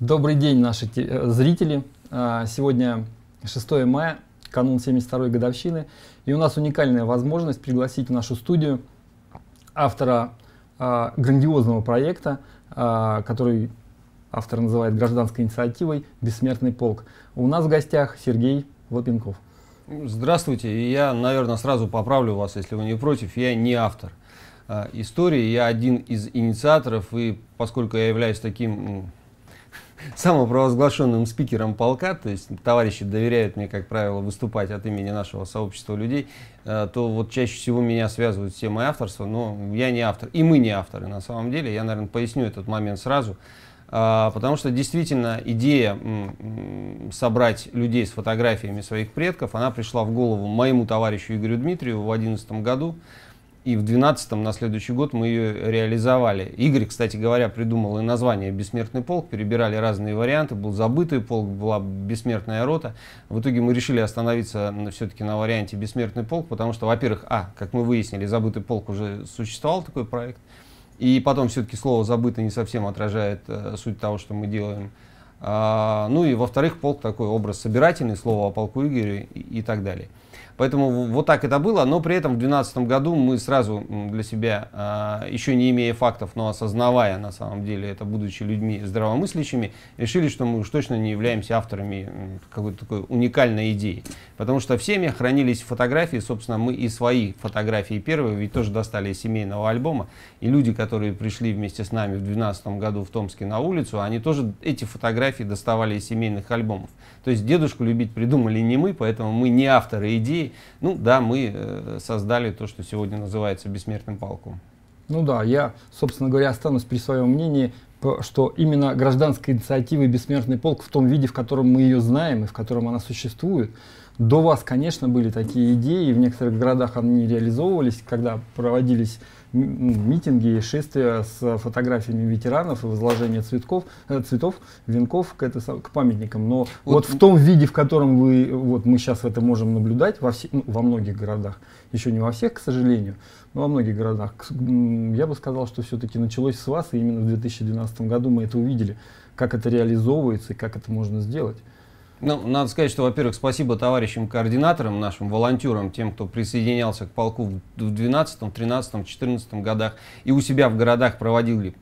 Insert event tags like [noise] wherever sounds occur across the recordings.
Добрый день, наши э, зрители. А, сегодня 6 мая, канун 72-й годовщины, и у нас уникальная возможность пригласить в нашу студию автора а, грандиозного проекта, а, который автор называет гражданской инициативой «Бессмертный полк». У нас в гостях Сергей Лопенков. Здравствуйте, и я, наверное, сразу поправлю вас, если вы не против, я не автор истории, я один из инициаторов, и поскольку я являюсь таким самопровозглашенным спикером полка, то есть товарищи доверяют мне, как правило, выступать от имени нашего сообщества людей, э, то вот чаще всего меня связывают все мои авторства, но я не автор, и мы не авторы на самом деле, я, наверное, поясню этот момент сразу, э, потому что действительно идея собрать людей с фотографиями своих предков, она пришла в голову моему товарищу Игорю Дмитриеву в 2011 году, и в 12 на следующий год мы ее реализовали. Игорь, кстати говоря, придумал и название «Бессмертный полк», перебирали разные варианты, был «Забытый полк», была «Бессмертная рота». В итоге мы решили остановиться все-таки на варианте «Бессмертный полк», потому что, во-первых, а, как мы выяснили, «Забытый полк» уже существовал такой проект, и потом все-таки слово «забытый» не совсем отражает э, суть того, что мы делаем. А, ну и во-вторых, полк такой образ собирательный, слово о полку Игоря и, и так далее. Поэтому вот так это было, но при этом в 2012 году мы сразу для себя, а, еще не имея фактов, но осознавая на самом деле это, будучи людьми здравомыслящими, решили, что мы уж точно не являемся авторами какой-то такой уникальной идеи. Потому что в семьях хранились фотографии, собственно, мы и свои фотографии первые ведь тоже достали из семейного альбома. И люди, которые пришли вместе с нами в 2012 году в Томске на улицу, они тоже эти фотографии доставали из семейных альбомов. То есть дедушку любить придумали не мы, поэтому мы не авторы идеи, ну да, мы э, создали то, что сегодня называется бессмертным полком. Ну да, я, собственно говоря, останусь при своем мнении, что именно гражданская инициатива и бессмертный полк в том виде, в котором мы ее знаем и в котором она существует, до вас, конечно, были такие идеи, в некоторых городах они реализовывались, когда проводились митинги, шествия с фотографиями ветеранов и возложение цветков, э, цветов, венков к, это, к памятникам. Но вот, вот в том виде, в котором вы, вот мы сейчас это можем наблюдать во, все, ну, во многих городах, еще не во всех, к сожалению, но во многих городах, я бы сказал, что все-таки началось с вас, и именно в 2012 году мы это увидели, как это реализовывается и как это можно сделать. Ну, надо сказать, что, во-первых, спасибо товарищам координаторам, нашим волонтерам, тем, кто присоединялся к полку в 2012, 13, 2014 годах и у себя в городах проводили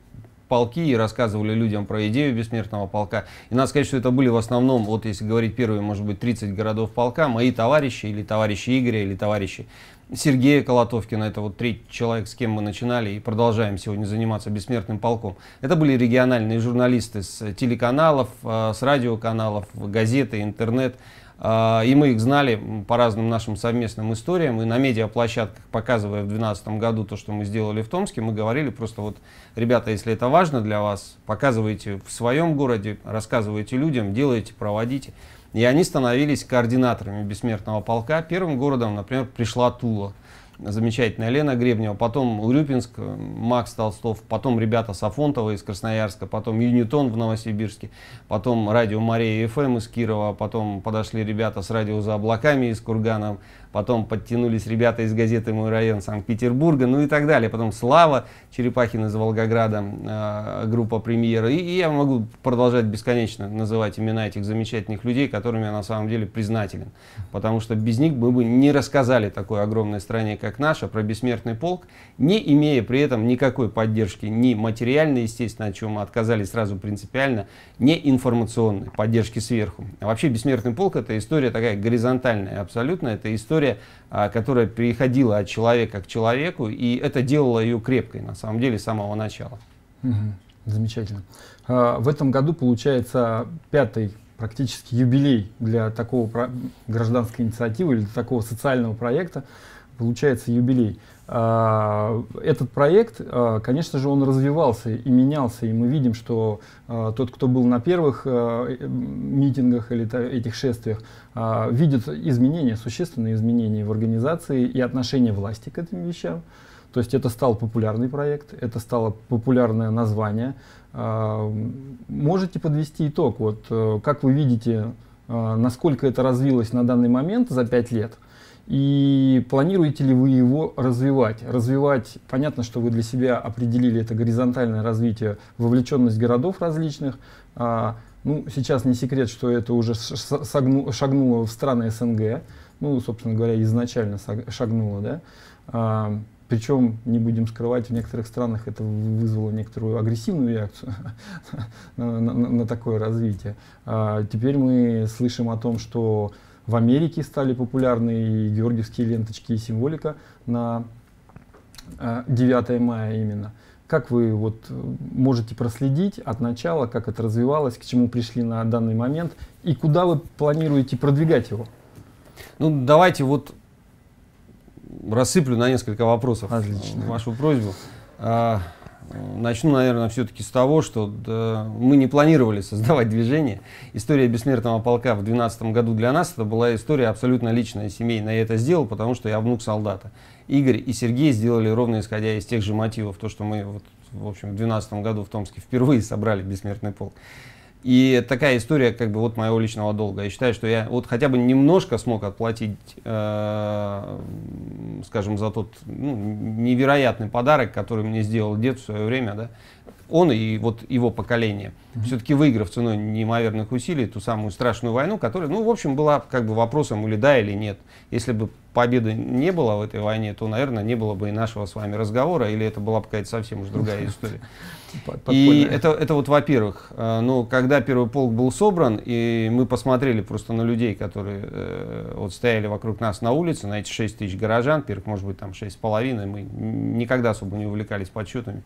полки и рассказывали людям про идею бессмертного полка. И надо сказать, что это были в основном, вот если говорить первые, может быть, 30 городов полка, мои товарищи или товарищи Игоря, или товарищи Сергея Колотовкина, это вот третий человек, с кем мы начинали и продолжаем сегодня заниматься бессмертным полком. Это были региональные журналисты с телеканалов, э, с радиоканалов, газеты, интернет. Э, и мы их знали по разным нашим совместным историям. И на медиаплощадках, показывая в 2012 году то, что мы сделали в Томске, мы говорили просто вот, ребята, если это важно для вас, показывайте в своем городе, рассказывайте людям, делайте, проводите. И они становились координаторами бессмертного полка. Первым городом, например, пришла Тула замечательная Лена Гребнева, потом Урюпинск, Макс Толстов, потом ребята Сафонтова из Красноярска, потом Юнитон в Новосибирске, потом радио Мария ФМ из Кирова, потом подошли ребята с радио «За облаками» из Кургана, потом подтянулись ребята из газеты «Мой район» Санкт-Петербурга, ну и так далее. Потом Слава Черепахин из Волгограда, э, группа «Премьера». И, и я могу продолжать бесконечно называть имена этих замечательных людей, которыми я на самом деле признателен. Потому что без них мы бы не рассказали такой огромной стране, как наша, про бессмертный полк, не имея при этом никакой поддержки, ни материальной, естественно, от чего мы отказались сразу принципиально, не информационной поддержки сверху. А вообще бессмертный полк это история такая горизонтальная абсолютно, это история история, а, которая переходила от человека к человеку, и это делало ее крепкой, на самом деле, с самого начала. Угу. Замечательно. А, в этом году получается пятый практически юбилей для такого гражданской инициативы или для такого социального проекта. Получается юбилей. А, этот проект, а, конечно же, он развивался и менялся, и мы видим, что а, тот, кто был на первых митингах или этих шествиях, видит изменения, существенные изменения в организации и отношение власти к этим вещам. То есть это стал популярный проект, это стало популярное название. Можете подвести итог, вот э, как вы видите, насколько это развилось на данный момент за пять лет – и планируете ли вы его развивать? Развивать, понятно, что вы для себя определили это горизонтальное развитие, вовлеченность городов различных. А, Ну, сейчас не секрет, что это уже шагнуло в страны СНГ. Ну, собственно говоря, изначально шагнуло, да. А, причем, не будем скрывать, в некоторых странах это вызвало некоторую агрессивную реакцию [laughs] на такое развитие. А теперь мы слышим о том, что в Америке стали популярны и георгиевские ленточки, и символика на 9 а, мая именно. Как вы вот можете проследить от начала, как это развивалось, к чему пришли на данный момент и куда вы планируете продвигать его? Ну, давайте вот рассыплю на несколько вопросов Отлично. вашу просьбу. Начну, наверное, все-таки с того, что да, мы не планировали создавать движение. История бессмертного полка в 2012 году для нас это была история абсолютно личная, семейная. Я это сделал, потому что я внук солдата. Игорь и Сергей сделали ровно исходя из тех же мотивов, то, что мы вот, в общем, в 2012 году в Томске впервые собрали бессмертный полк. И такая история, как бы, вот моего личного долга. Я считаю, что я вот хотя бы немножко смог отплатить, э, скажем, за тот ну, невероятный подарок, который мне сделал дед в свое время, да. Он и вот его поколение. Mm-hmm. Все-таки выиграв ценой неимоверных усилий ту самую страшную войну, которая, ну, в общем, была как бы вопросом или да, или нет. Если бы победы не было в этой войне, то, наверное, не было бы и нашего с вами разговора, или это была бы какая-то совсем уж другая [laughs] история. И это, это вот, во-первых, ну, когда первый полк был собран, и мы посмотрели просто на людей, которые э, вот стояли вокруг нас на улице, на эти 6 тысяч горожан, первых, может быть, там 6,5, мы никогда особо не увлекались подсчетами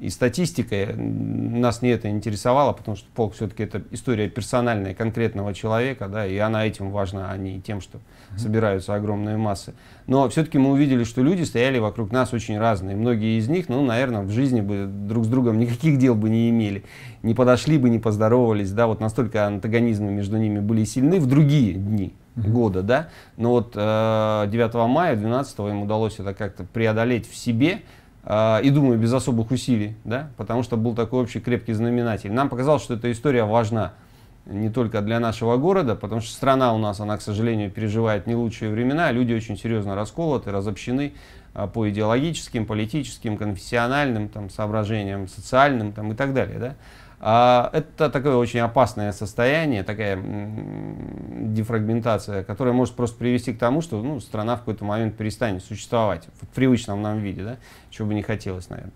и статистикой. Нас не это интересовало, потому что полк все-таки это история персональная, конкретного человека, да, и она этим важна, а не тем, что собираются огромные массы. Но все-таки мы увидели, что люди стояли вокруг нас очень разные. Многие из них, ну, наверное, в жизни бы друг с другом [laughs] никаких дел бы не имели. Не подошли бы, не поздоровались, да, вот настолько антагонизмы между ними были сильны в другие дни года, да. Но вот э, 9 мая, 12 им удалось это как-то преодолеть в себе, э, и думаю, без особых усилий, да, потому что был такой общий крепкий знаменатель. Нам показалось, что эта история важна не только для нашего города, потому что страна у нас, она, к сожалению, переживает не лучшие времена, люди очень серьезно расколоты, разобщены а, по идеологическим, политическим, конфессиональным там, соображениям, социальным там, и так далее. Да? А, это такое очень опасное состояние, такая дефрагментация, которая может просто привести к тому, что ну, страна в какой-то момент перестанет существовать в привычном нам виде, да? чего бы не хотелось, наверное.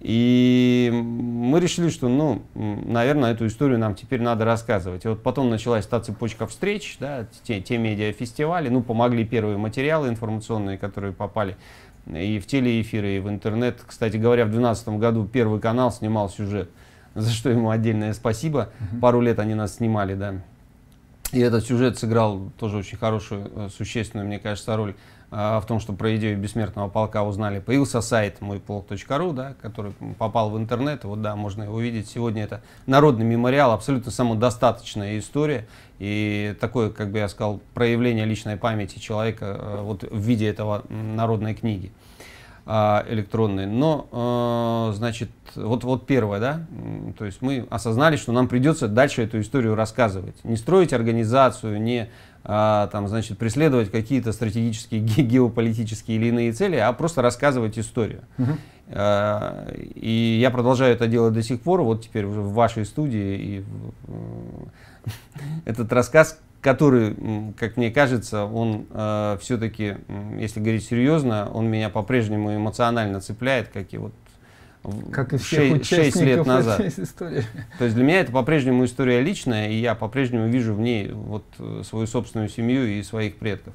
И мы решили, что, ну, наверное, эту историю нам теперь надо рассказывать. И вот потом началась та цепочка встреч, да, те, те медиафестивали, ну, помогли первые материалы информационные, которые попали и в телеэфиры, и в интернет. Кстати говоря, в 2012 году Первый канал снимал сюжет, [laughs] за что ему отдельное спасибо. Uh-huh. Пару лет они нас снимали, да. И этот сюжет сыграл тоже очень хорошую, э, существенную, мне кажется, роль а, в том, что про идею бессмертного полка узнали. Появился сайт мойполк.ру, да, который попал в интернет. Вот да, можно его увидеть. Сегодня это народный мемориал, абсолютно самодостаточная история. И такое, как бы я сказал, проявление личной памяти человека э, вот в виде этого народной книги а, электронной. Но, э, значит, вот, вот первое, да, то есть мы осознали, что нам придется дальше эту историю рассказывать. Не строить организацию, не а, там, значит, преследовать какие-то стратегические, геополитические или иные цели, а просто рассказывать историю. А, и я продолжаю это делать до сих пор, вот теперь уже в вашей студии. И [laughs] этот рассказ, который, как мне кажется, он э, все-таки, если говорить серьезно, он меня по-прежнему эмоционально цепляет, как и вот как и всех 6, 6 лет [laughs] назад. Истории. То есть для меня это по-прежнему история личная, и я по-прежнему вижу в ней вот э, свою собственную семью и своих предков.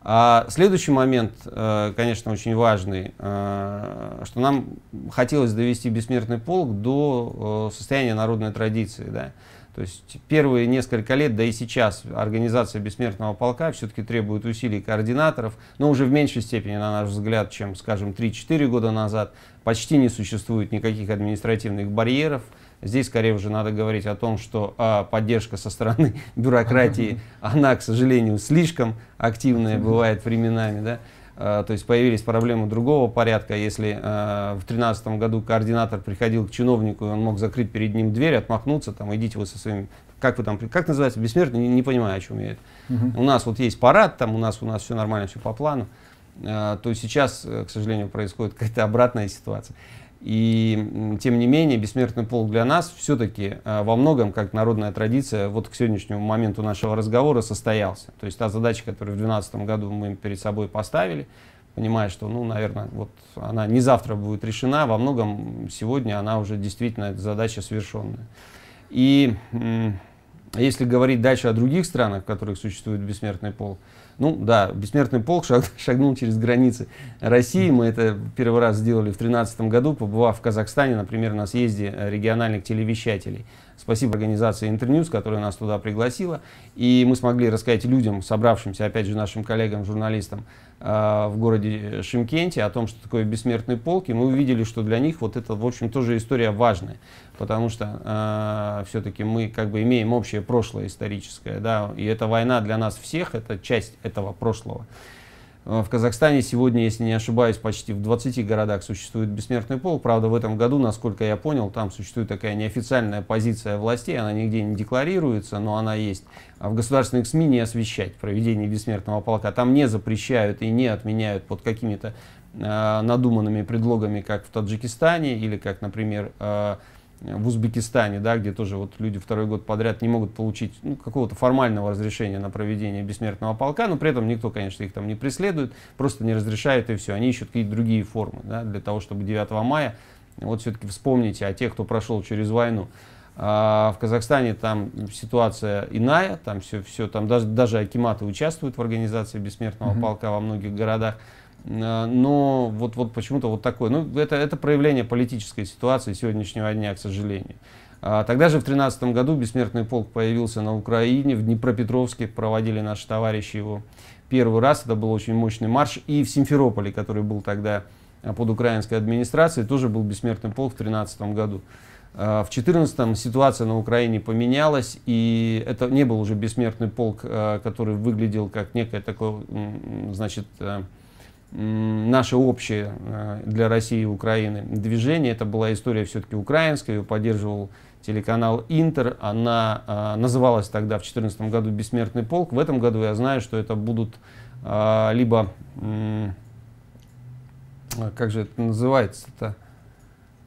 А следующий момент, э, конечно, очень важный, э, что нам хотелось довести бессмертный полк до состояния народной традиции. Да? То есть первые несколько лет, да и сейчас, организация бессмертного полка все-таки требует усилий координаторов, но уже в меньшей степени, на наш взгляд, чем, скажем, 3-4 года назад. Почти не существует никаких административных барьеров. Здесь скорее уже надо говорить о том, что а, поддержка со стороны [laughs] бюрократии, [laughs] она, к сожалению, слишком активная бывает временами. Да? А, то есть появились проблемы другого порядка. Если а, в 2013 году координатор приходил к чиновнику, и он мог закрыть перед ним дверь, отмахнуться, там, идите вы со своим, как вы там, как называется, бессмертный, не, не понимаю, о чем я это. Угу. У нас вот есть парад, там у нас, у нас все нормально, все по плану. А, то сейчас, э, к сожалению, происходит какая-то обратная ситуация. И тем не менее, бессмертный полк для нас все-таки э, во многом, как народная традиция, вот к сегодняшнему моменту нашего разговора состоялся. То есть та задача, которую в 2012 году мы перед собой поставили, понимая, что, ну, наверное, вот она не завтра будет решена, во многом сегодня она уже действительно задача совершенная. И если говорить дальше о других странах, в которых существует бессмертный полк, ну да, бессмертный полк шаг, [laughs] шагнул через границы России. Мы это первый раз сделали в 2013 году, побывав в Казахстане, например, на съезде региональных телевещателей. Спасибо организации Интерньюз, которая нас туда пригласила. И мы смогли рассказать людям, собравшимся, опять же, нашим коллегам, журналистам э, в городе Шимкенте о том, что такое бессмертный полк. И мы увидели, что для них вот это, в общем, тоже история важная. Потому что э, все-таки мы как бы имеем общее прошлое историческое. Да, и эта война для нас всех, это часть этого прошлого. Э, в Казахстане сегодня, если не ошибаюсь, почти в 20 городах существует бессмертный полк. Правда, в этом году, насколько я понял, там существует такая неофициальная позиция властей, она нигде не декларируется, но она есть. А в государственных СМИ не освещать проведение бессмертного полка. Там не запрещают и не отменяют под какими-то э, надуманными предлогами, как в Таджикистане или как, например, э, в Узбекистане, да, где тоже вот люди второй год подряд не могут получить ну, какого-то формального разрешения на проведение бессмертного полка, но при этом никто, конечно, их там не преследует, просто не разрешает и все. Они ищут какие-то другие формы да, для того, чтобы 9 мая, вот все-таки вспомните о тех, кто прошел через войну. А в Казахстане там ситуация иная, там все, все там даже, даже акиматы участвуют в организации бессмертного mm-hmm. полка во многих городах. Э, но вот, вот почему-то вот такое. Ну, это, это проявление политической ситуации сегодняшнего дня, к сожалению. А, тогда же в 2013 году Бессмертный полк появился на Украине, в Днепропетровске проводили наши товарищи его первый раз. Это был очень мощный марш. И в Симферополе, который был тогда э, под украинской администрацией, тоже был Бессмертный полк в 2013 году. А, в 2014 ситуация на Украине поменялась, и это не был уже бессмертный полк, э, который выглядел как некое такое, значит, наше общее э, для России и Украины движение. Это была история все-таки украинская, ее поддерживал телеканал Интер. Она э, называлась тогда в 2014 году «Бессмертный полк». В этом году я знаю, что это будут э, либо, как же это называется-то,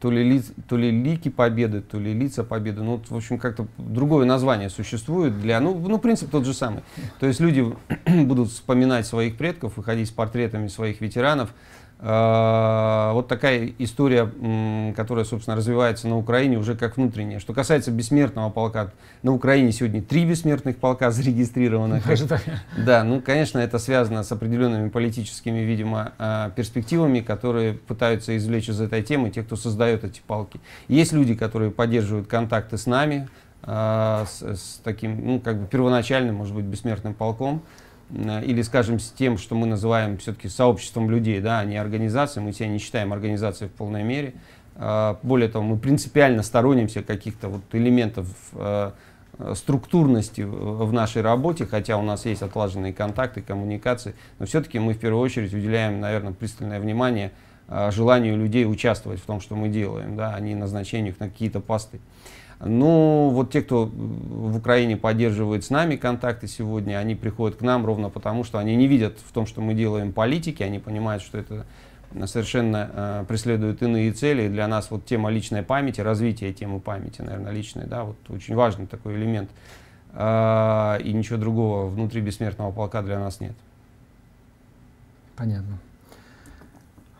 то ли, ли, то ли лики победы, то ли лица победы. Ну, в общем, как-то другое название существует для, ну, ну, принцип тот же самый. То есть люди [clears throat] будут вспоминать своих предков, выходить с портретами своих ветеранов, вот такая история, которая, собственно, развивается на Украине уже как внутренняя. Что касается бессмертного полка, на Украине сегодня три бессмертных полка [laughs] зарегистрировано. Да, ну, конечно, это связано с определенными политическими, видимо, а, перспективами, которые пытаются извлечь из этой темы те, кто создает эти полки. Есть люди, которые поддерживают контакты с нами, а, с, с таким, ну, как бы первоначальным, может быть, бессмертным полком. Э, или, скажем, с тем, что мы называем все-таки сообществом людей, да, а не организацией, мы себя не считаем организацией в полной мере. Э, более того, мы принципиально сторонимся каких-то вот элементов э, структурности в нашей работе, хотя у нас есть отлаженные контакты, коммуникации, но все-таки мы в первую очередь уделяем, наверное, пристальное внимание желанию людей участвовать в том, что мы делаем, да, а не назначению их на какие-то посты. Ну, вот те, кто в Украине поддерживает с нами контакты сегодня, они приходят к нам ровно потому, что они не видят в том, что мы делаем политики, они понимают, что это совершенно э, преследует иные цели. И для нас вот тема личной памяти, развитие темы памяти, наверное, личной, да, вот очень важный такой элемент. Э, и ничего другого внутри бессмертного полка для нас нет. Понятно.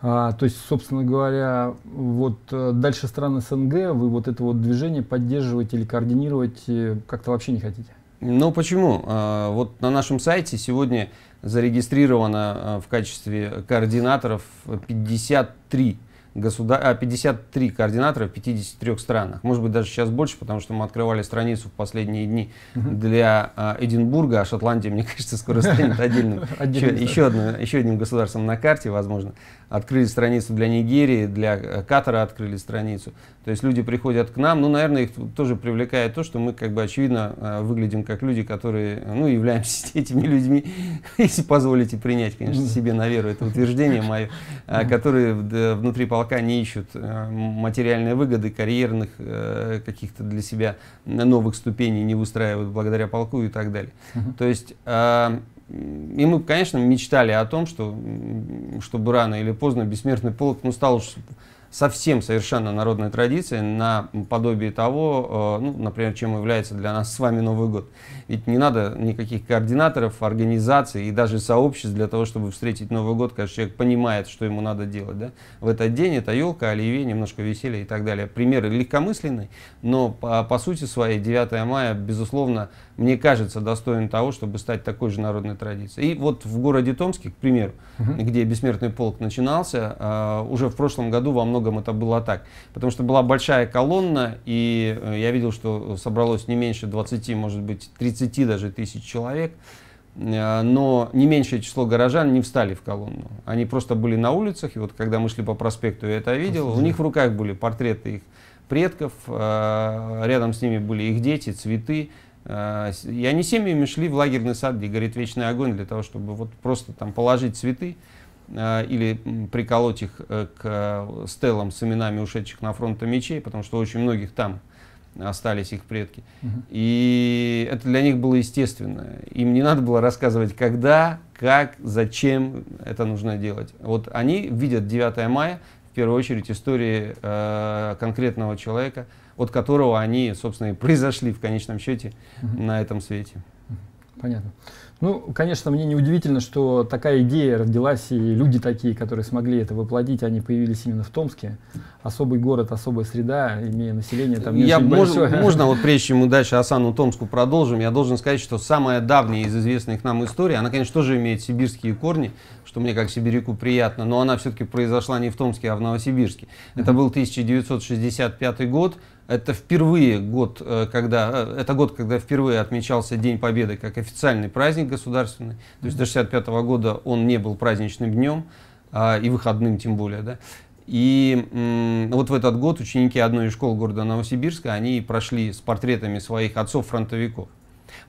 А, то есть, собственно говоря, вот э, дальше стран СНГ вы вот это вот движение поддерживать или координировать как-то вообще не хотите? Ну почему? А, вот на нашем сайте сегодня зарегистрировано а, в качестве координаторов 53 государ... 53 а, координатора в 53 странах. Может быть, даже сейчас больше, потому что мы открывали страницу в последние дни для а, Эдинбурга, а Шотландия, мне [laughs] кажется, скоро станет отдельным, [laughs] еще, еще, одно, еще одним государством на карте, возможно. Открыли страницу для Нигерии, для э, Катара открыли страницу. То есть люди приходят к нам, ну, наверное, их тоже привлекает то, что мы, как бы, очевидно, э, выглядим как люди, которые, ну, являемся [laughs] этими людьми, если позволите принять, конечно, себе на веру это утверждение мое, а, которые внутри полка не ищут э, материальной выгоды, карьерных э, каких-то для себя новых ступеней не выстраивают благодаря полку и так далее. То есть а, и мы, конечно, мечтали о том, что, чтобы рано или поздно бессмертный полк ну, стал уж совсем совершенно народной традиции, на подобие того, э, ну, например, чем является для нас с вами Новый год. Ведь не надо никаких координаторов, организаций и даже сообществ для того, чтобы встретить Новый год, когда человек понимает, что ему надо делать. Да? В этот день это елка, оливье, немножко веселья и так далее. Примеры легкомысленный, но по, по сути своей 9 мая, безусловно, мне кажется, достоин того, чтобы стать такой же народной традицией. И вот в городе Томске, к примеру, угу. где бессмертный полк начинался, э, уже в прошлом году во многом это было так. Потому что была большая колонна, и э, я видел, что собралось не меньше 20, может быть, 30 даже тысяч человек. Э, но не меньшее число горожан не встали в колонну. Они просто были на улицах, и вот когда мы шли по проспекту, я это видел, у них в руках были портреты их предков, э, рядом с ними были их дети, цветы, и они семьями шли в лагерный сад, где горит вечный огонь, для того, чтобы вот просто там положить цветы или приколоть их э, к стелам с именами ушедших на фронт мечей, потому что очень многих там остались их предки. Угу. И это для них было естественно. Им не надо было рассказывать, когда, как, зачем это нужно делать. Вот они видят 9 мая, в первую очередь, истории э, конкретного человека – от которого они, собственно, и произошли в конечном счете угу. на этом свете. Понятно. Ну, конечно, мне не удивительно, что такая идея родилась, и люди такие, которые смогли это воплотить, они появились именно в Томске. Особый город, особая среда, имея население там не я очень можно, большое. Можно вот прежде чем мы [laughs] дальше Асану Томску продолжим, я должен сказать, что самая давняя из известных нам историй, она, конечно, тоже имеет сибирские корни, что мне как сибиряку приятно, но она все-таки произошла не в Томске, а в Новосибирске. Это был 1965 год, это впервые год, э, когда, э, это год, когда впервые отмечался День Победы как официальный праздник государственный. То есть до 65 года он не был праздничным днем а, и выходным тем более. Да. И вот в этот год ученики одной из школ города Новосибирска, они прошли с портретами своих отцов-фронтовиков.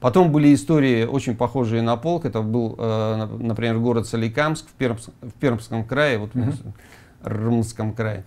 Потом были истории очень похожие на полк. Это был, э, например, город Соликамск в, Пермс, в Пермском крае. Вот mm-hmm. Рмском крае.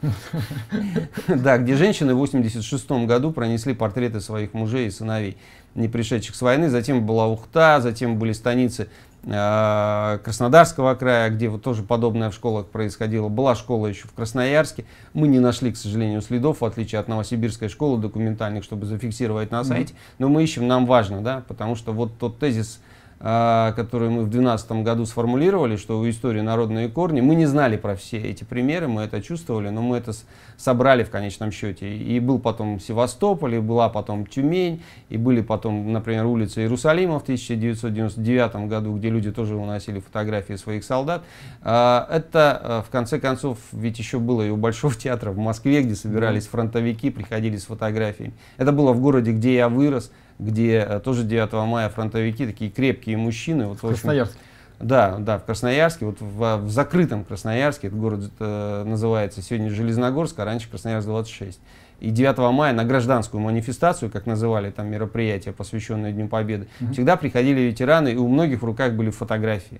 Да, где женщины в 86 году пронесли портреты своих мужей и сыновей, не пришедших с войны. Затем была Ухта, затем были станицы а, Краснодарского края, где вот тоже подобное в школах происходило. Была школа еще в Красноярске. Мы не нашли, к сожалению, следов, в отличие от новосибирской школы документальных, чтобы зафиксировать на сайте. Но мы ищем, нам важно, да, потому что вот тот тезис, которые мы в 2012 году сформулировали, что у истории народные корни. Мы не знали про все эти примеры, мы это чувствовали, но мы это собрали в конечном счете. И был потом Севастополь, и была потом Тюмень, и были потом, например, улицы Иерусалима в 1999 году, где люди тоже уносили фотографии своих солдат. А, это, а, в конце концов, ведь еще было и у Большого театра в Москве, где собирались фронтовики, приходили с фотографиями. Это было в городе, где я вырос где э, тоже 9 мая фронтовики, такие крепкие мужчины. Вот, в Красноярске. Да, да, в Красноярске, вот в, в закрытом Красноярске, этот город э, называется сегодня Железногорск, а раньше Красноярск 26. И 9 мая на гражданскую манифестацию, как называли там мероприятия, посвященные Дню Победы, mm-hmm. всегда приходили ветераны, и у многих в руках были фотографии.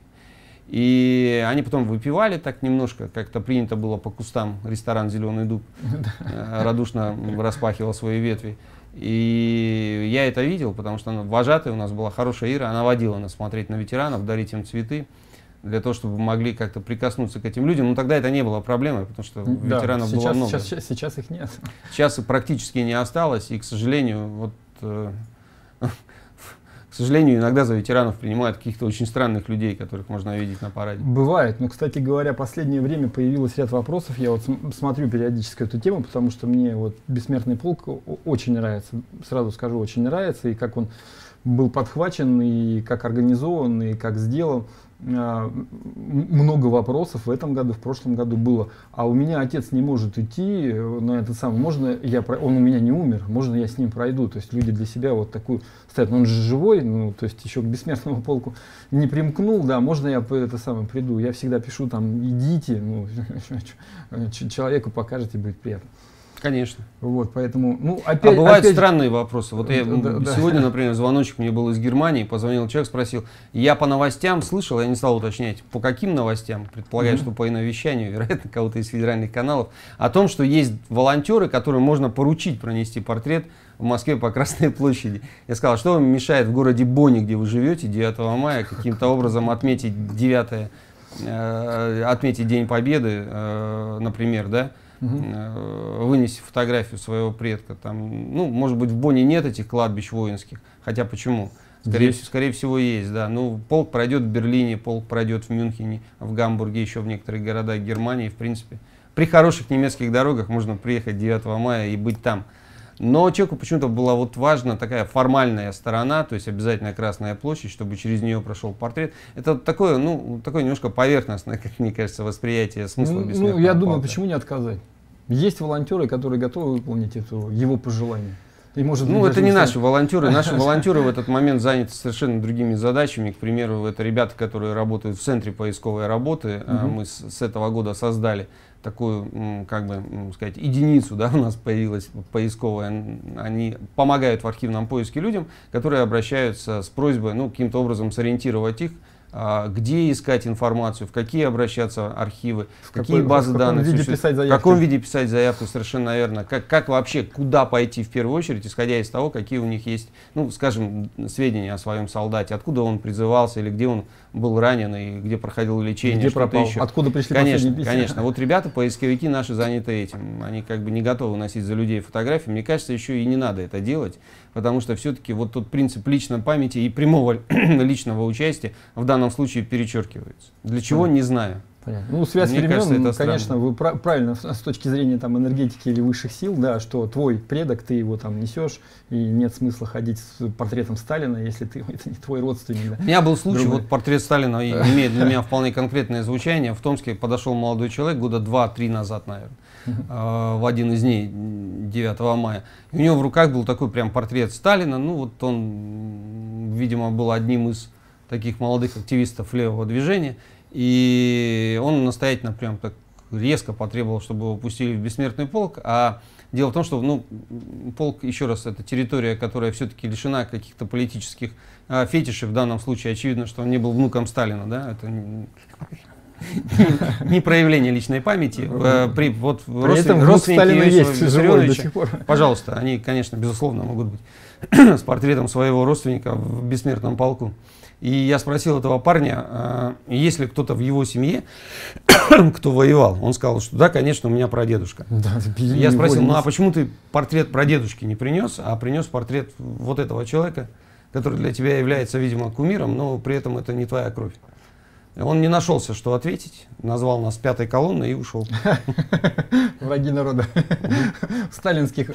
И они потом выпивали так немножко, как-то принято было по кустам, ресторан «Зеленый дуб» [laughs] э, радушно распахивал свои ветви. И я это видел, потому что вожатая у нас была хорошая Ира, она водила нас смотреть на ветеранов, дарить им цветы, для того, чтобы могли как-то прикоснуться к этим людям. Но тогда это не было проблемой, потому что да, ветеранов сейчас, было много. Сейчас, сейчас их нет. Сейчас практически не осталось, и, к сожалению, вот э, к сожалению, иногда за ветеранов принимают каких-то очень странных людей, которых можно видеть на параде. Бывает. Но, кстати говоря, последнее время появилось ряд вопросов. Я вот смотрю периодически эту тему, потому что мне вот «Бессмертный полк» очень нравится. Сразу скажу, очень нравится. И как он был подхвачен, и как организован, и как сделан. А, много вопросов в этом году, в прошлом году было. А у меня отец не может идти на этот самый. Можно я, он у меня не умер, можно я с ним пройду. То есть люди для себя вот такую ставят. Он же живой, ну, то есть еще к бессмертному полку не примкнул, да, можно я это самое приду. Я всегда пишу там, идите, ну, человеку покажете, будет приятно. Конечно. Вот, поэтому, ну, опять... А бывают опять... странные вопросы. Вот я да, сегодня, да. например, звоночек мне был из Германии, позвонил человек, спросил, я по новостям слышал, я не стал уточнять, по каким новостям, предполагаю, mm-hmm. что по иновещанию, [laughs] вероятно, кого-то из федеральных каналов, о том, что есть волонтеры, которым можно поручить пронести портрет в Москве по Красной площади. Я сказал, что вам мешает в городе Бонни, где вы живете, 9 мая, каким-то образом отметить 9 э, отметить День Победы, э, например, да, угу. вынеси фотографию своего предка. Там, ну, может быть, в Бонне нет этих кладбищ воинских, хотя почему? Скорее, есть. скорее всего, есть, да. Ну, полк пройдет в Берлине, полк пройдет в Мюнхене, в Гамбурге, еще в некоторых городах Германии, в принципе. При хороших немецких дорогах можно приехать 9 мая и быть там. Но человеку почему-то была вот важна такая формальная сторона, то есть обязательно Красная площадь, чтобы через нее прошел портрет. Это такое, ну, такое немножко поверхностное, [laughs] как мне кажется, восприятие смысла Ну, ну я думаю, почему не отказать? Есть волонтеры, которые готовы выполнить это, его пожелание. И, может ну, это не наши волонтеры. Наши [laughs] волонтеры в этот момент заняты совершенно другими задачами. К примеру, это ребята, которые работают в центре поисковой работы. Угу. Мы с, с этого года создали такую, как бы сказать, единицу, да, [laughs] у нас появилась поисковая. Они помогают в архивном поиске людям, которые обращаются с просьбой, ну, каким-то образом сориентировать их где искать информацию, в какие обращаться архивы, в какие какой, базы в данных. Виде писать заявку. В каком виде писать заявку, совершенно верно. Как, как вообще, куда пойти в первую очередь, исходя из того, какие у них есть, ну, скажем, сведения о своем солдате, откуда он призывался или где он был ранен и где проходил лечение. Где пропал, еще. откуда пришли Конечно, конечно. Вот ребята, поисковики наши заняты этим. Они как бы не готовы носить за людей фотографии. Мне кажется, еще и не надо это делать потому что все-таки вот тот принцип личной памяти и прямого [clears throat] личного участия в данном случае перечеркивается. Для чего, не знаю. Понятно. Ну, связь Мне времен, кажется, это конечно, вы правильно с точки зрения там, энергетики или высших сил, да, что твой предок, ты его там несешь, и нет смысла ходить с портретом Сталина, если ты [laughs] это не твой родственник. Да. У меня был случай, Другой. вот портрет Сталина имеет для [laughs] меня вполне конкретное звучание. В Томске подошел молодой человек года два-три назад, наверное э, в один из дней 9 мая. И у него в руках был такой прям портрет Сталина. Ну вот он, видимо, был одним из таких молодых активистов левого движения. И он настоятельно прям так резко потребовал, чтобы его пустили в бессмертный полк. А дело в том, что ну, полк, еще раз, это территория, которая все-таки лишена каких-то политических а, фетишей. В данном случае очевидно, что он не был внуком Сталина. Да? Это не проявление личной памяти. Э, при, вот При этом родственники сих пор. Пожалуйста, они, конечно, безусловно, могут быть [clears throat] с портретом своего родственника в бессмертном полку. И я спросил этого парня, а, есть ли кто-то в его семье, [clears throat] кто воевал. Он сказал, что да, конечно, у меня прадедушка. [laughs] Да, я спросил, ну а почему ты портрет прадедушки не принес, а принес портрет вот этого человека, который для тебя является, видимо, кумиром, но при этом это не твоя кровь. Он не нашелся, что ответить, назвал нас пятой колонной и ушел. [laughs] Враги народа. Сталинских.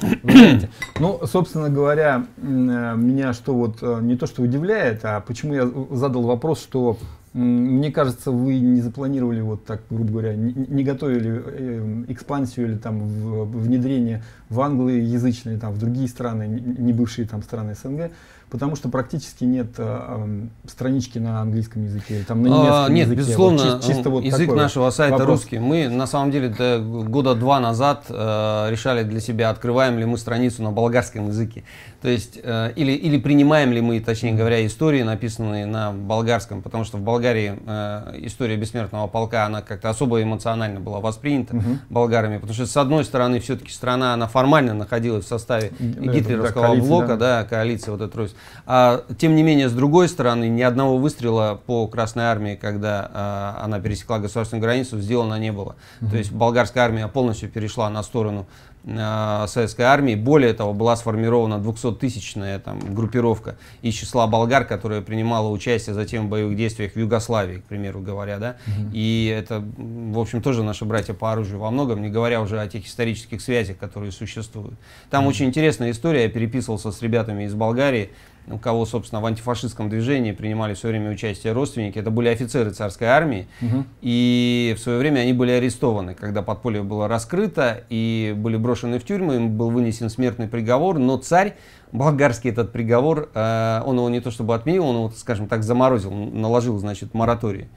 Ну, собственно говоря, меня что вот э, не то что удивляет, а почему я задал вопрос, что мне кажется, вы не запланировали вот так, грубо говоря, не, готовили э, экспансию или там внедрение в англоязычные, там, в другие страны, не бывшие там страны СНГ потому что практически нет э, странички на английском языке, там на а, немецком а, нет, языке. безусловно, вот, чисто вот язык нашего сайта вопрос. русский. Мы на самом деле года два назад э, решали для себя, открываем ли мы страницу на болгарском языке. То есть, э, или, или принимаем ли мы, точнее говоря, истории, написанные на болгарском, потому что в Болгарии э, история бессмертного полка, она как-то особо эмоционально была воспринята угу. болгарами, потому что, с одной стороны, все-таки страна, она формально находилась в составе гитлеровского да, коалиции, блока, да. да, коалиции вот этой. А, тем не менее, с другой стороны, ни одного выстрела по Красной Армии, когда а, она пересекла государственную границу, сделано не было. Угу. То есть болгарская армия полностью перешла на сторону Э, советской армии. Более того, была сформирована 200-тысячная там, группировка из числа болгар, которая принимала участие затем в боевых действиях в Югославии, к примеру говоря. Да? Угу. И это, в общем, тоже наши братья по оружию во многом, не говоря уже о тех исторических связях, которые существуют. Там угу. очень интересная история. Я переписывался с ребятами из Болгарии у кого, собственно, в антифашистском движении принимали все время участие родственники. Это были офицеры царской армии. Угу. И в свое время они были арестованы, когда подполье было раскрыто и были брошены в тюрьму, им был вынесен смертный приговор. Но царь, болгарский этот приговор, э, он его не то чтобы отменил, он его, скажем так, заморозил, наложил, значит, мораторий.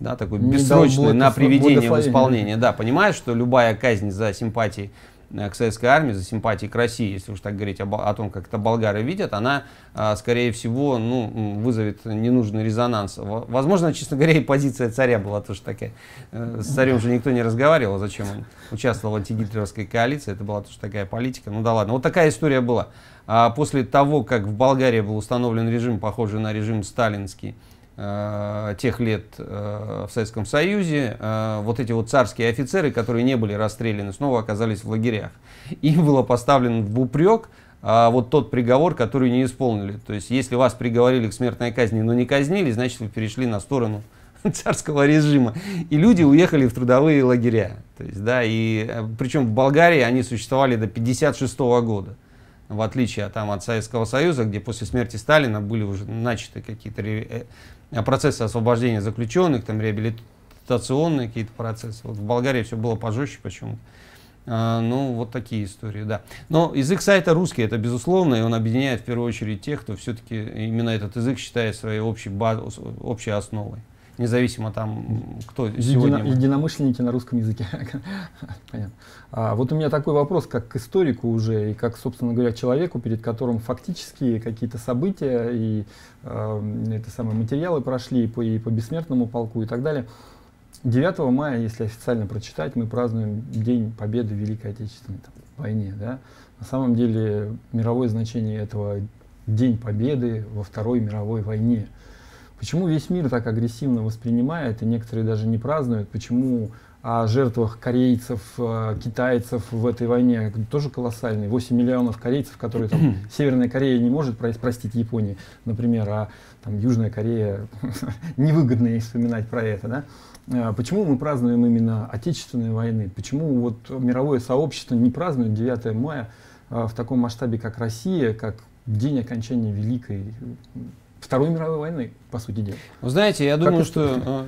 Да, такой бессрочный на приведение в исполнение. Да, понимаешь, что любая казнь за симпатии к советской армии, за симпатии к России, если уж так говорить об, о том, как это болгары видят, она, а, скорее всего, ну, вызовет ненужный резонанс. Возможно, честно говоря, и позиция царя была тоже такая. Э, с царем же никто не разговаривал, зачем он участвовал в антигитлеровской коалиции, это была тоже такая политика. Ну да ладно, вот такая история была. А после того, как в Болгарии был установлен режим, похожий на режим сталинский, э, тех лет э, в Советском Союзе, э, вот эти вот царские офицеры, которые не были расстреляны, снова оказались в лагерях. Им было поставлен в упрек вот тот приговор, который не исполнили. То есть, если вас приговорили к смертной казни, но не казнили, значит, вы перешли на сторону [laughs] царского режима. И люди уехали в трудовые лагеря. То есть, да, и, э, причем в Болгарии они существовали до 1956 года. В отличие там, от Советского Союза, где после смерти Сталина были уже начаты какие-то. Э, процессы освобождения заключенных, там реабилитационные какие-то процессы. Вот в Болгарии все было пожестче почему-то. А, ну, вот такие истории, да. Но язык сайта русский, это безусловно, и он объединяет в первую очередь тех, кто все-таки именно этот язык считает своей общей, баз, общей основой. Независимо там, кто Едино, сегодня... Единомышленники на русском языке. [laughs] Понятно. А, вот у меня такой вопрос, как к историку уже, и как, собственно говоря, человеку, перед которым фактически какие-то события и э, это самые материалы прошли и по, и по бессмертному полку и так далее. 9 мая, если официально прочитать, мы празднуем День Победы в Великой Отечественной там, войне. Да? На самом деле мировое значение этого День Победы во Второй мировой войне. Почему весь мир так агрессивно воспринимает, и некоторые даже не празднуют, почему о жертвах корейцев, э, китайцев в этой войне тоже колоссальные. 8 миллионов корейцев, которые там [clears throat] Северная Корея не может простить Японии, например, а там Южная Корея [laughs] невыгодно ей вспоминать про это, да? А почему мы празднуем именно Отечественные войны? Почему вот мировое сообщество не празднует 9 мая в таком масштабе, как Россия, как день окончания Великой Второй мировой войны, по сути дела. Вы знаете, я думаю, что, э,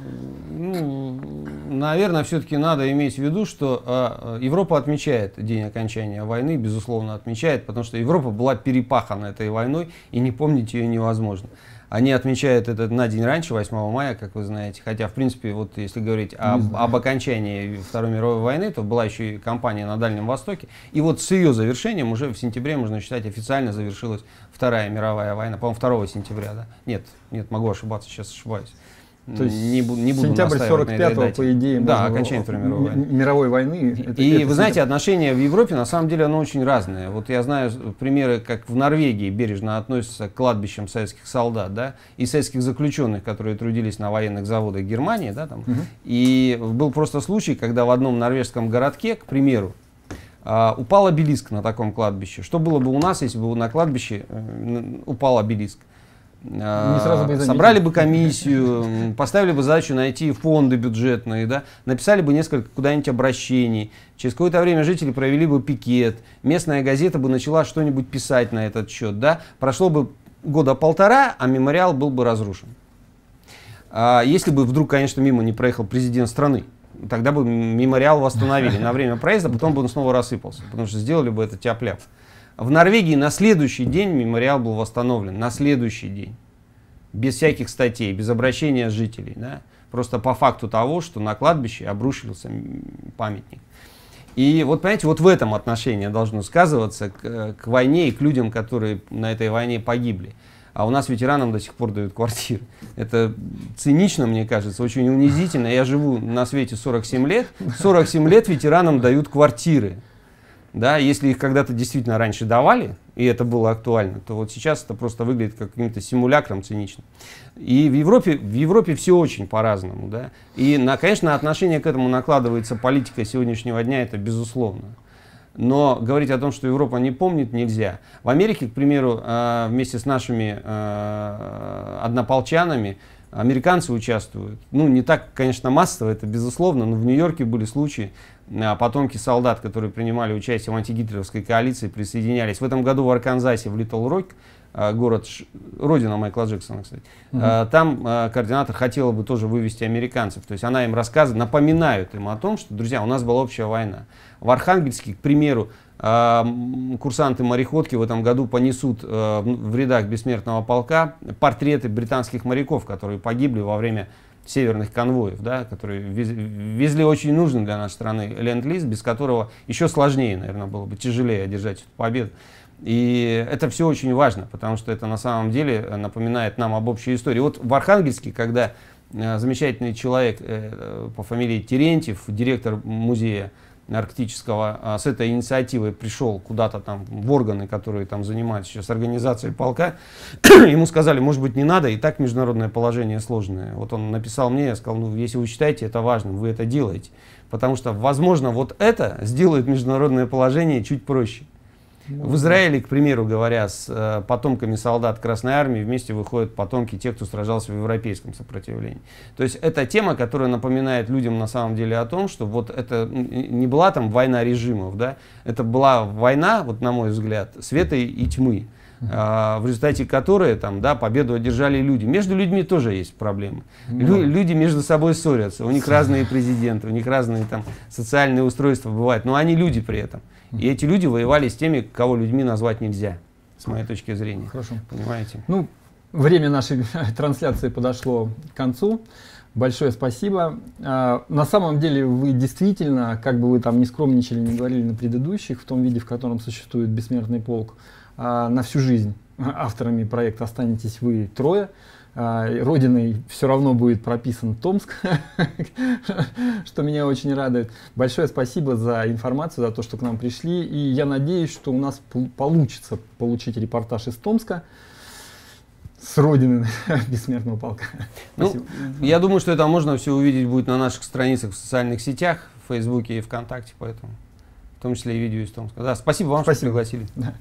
ну, наверное, все-таки надо иметь в виду, что Европа отмечает день окончания войны, безусловно, отмечает, потому что Европа была перепахана этой войной, и не помнить ее невозможно. Они отмечают это на день раньше, 8 мая, как вы знаете. Хотя, в принципе, вот если говорить об, об окончании Второй мировой войны, то была еще и кампания на Дальнем Востоке. И вот с ее завершением уже в сентябре, можно считать, официально завершилась Вторая мировая война. По-моему, 2 сентября, да? Нет, нет, могу ошибаться, сейчас ошибаюсь. То есть не, не буду сентябрь 45 по идее, да, окончание Второй мировой войны. Мировой войны. Это, и это вы знаете, отношения в Европе на самом деле оно очень разное. Вот я знаю примеры, как в Норвегии бережно относятся к кладбищам советских солдат, да, и советских заключенных, которые трудились на военных заводах Германии, да, там. Угу. И был просто случай, когда в одном норвежском городке, к примеру, Uh, упал обелиск на таком кладбище. Что было бы у нас, если бы на кладбище uh, упал обелиск? Сразу бы собрали бы комиссию, поставили бы задачу найти фонды бюджетные, да, написали бы несколько куда-нибудь обращений. Через какое-то время жители провели бы пикет, местная газета бы начала что-нибудь писать на этот счет. Да. Прошло бы года полтора, а мемориал был бы разрушен. А если бы вдруг, конечно, мимо не проехал президент страны, тогда бы мемориал восстановили на время проезда, потом бы он снова рассыпался, потому что сделали бы это тяп-ляп. В Норвегии на следующий день мемориал был восстановлен, на следующий день. Без всяких статей, без обращения жителей. Да? Просто по факту того, что на кладбище обрушился памятник. И вот, понимаете, вот в этом отношении должно сказываться к, к войне и к людям, которые на этой войне погибли. А у нас ветеранам до сих пор дают квартиры. Это цинично, мне кажется, очень унизительно. Я живу на свете 47 лет. 47 лет ветеранам дают квартиры. Да, если их когда-то действительно раньше давали, и это было актуально, то вот сейчас это просто выглядит как каким-то симулякром циничным. И в Европе, в Европе все очень по-разному. Да? И, на, конечно, отношение к этому накладывается политика сегодняшнего дня, это безусловно. Но говорить о том, что Европа не помнит, нельзя. В Америке, к примеру, э, вместе с нашими э, однополчанами, американцы участвуют. Ну, не так, конечно, массово, это безусловно, но в Нью-Йорке были случаи, а, потомки солдат, которые принимали участие в антигитлеровской коалиции, присоединялись. В этом году в Арканзасе, в Литл Рок, а, город, родина Майкла Джексона, кстати, угу. там координатор хотела бы тоже вывести американцев. То есть она им рассказывает, напоминают им о том, что, друзья, у нас была общая война. В Архангельске, к примеру, курсанты-мореходки в этом году понесут в рядах бессмертного полка портреты британских моряков, которые погибли во время северных конвоев, да, которые везли очень нужный для нашей страны ленд-лиз, без которого еще сложнее, наверное, было бы тяжелее одержать эту победу. И это все очень важно, потому что это на самом деле напоминает нам об общей истории. Вот в Архангельске, когда э, замечательный человек э, по фамилии Терентьев, директор музея арктического а, с этой инициативой пришел куда-то там в органы, которые там занимаются сейчас организацией полка, [clears throat] ему сказали, может быть, не надо, и так международное положение сложное. Вот он написал мне, я сказал, ну, если вы считаете это важным, вы это делаете. Потому что, возможно, вот это сделает международное положение чуть проще. В Израиле, к примеру говоря, с э, потомками солдат Красной Армии вместе выходят потомки тех, кто сражался в европейском сопротивлении. То есть это тема, которая напоминает людям на самом деле о том, что вот это не была там война режимов, да, это была война, вот на мой взгляд, света и тьмы. Uh, в результате которой там, да, победу одержали люди. Между людьми тоже есть проблемы. Лю люди между собой ссорятся, у них [laughs] разные президенты, у них разные там социальные устройства бывают, но они люди при этом. И эти люди воевали с теми, кого людьми назвать нельзя, с моей точки зрения. Хорошо. Понимаете? Ну, время нашей [laughs] трансляции подошло к концу. Большое спасибо. А, на самом деле вы действительно, как бы вы там не скромничали, не говорили на предыдущих, в том виде, в котором существует бессмертный полк, а, на всю жизнь [laughs] авторами проекта останетесь вы трое. А, родиной все равно будет прописан Томск, [laughs] что меня очень радует. Большое спасибо за информацию, за то, что к нам пришли. И я надеюсь, что у нас получится получить репортаж из Томска с родины [laughs] бессмертного полка. Ну, я думаю, что это можно все увидеть будет на наших страницах в социальных сетях, в Фейсбуке и ВКонтакте, поэтому в том числе и видео из Томска. Да, спасибо вам, спасибо. что пригласили. Да.